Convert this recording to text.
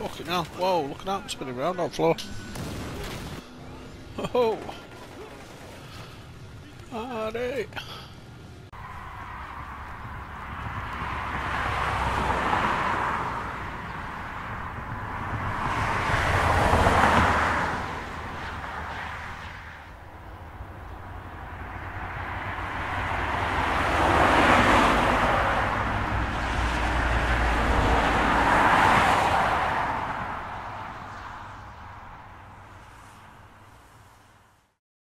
Fucking hell. Whoa, look at that, I'm spinning around on floor. Oh. Alright.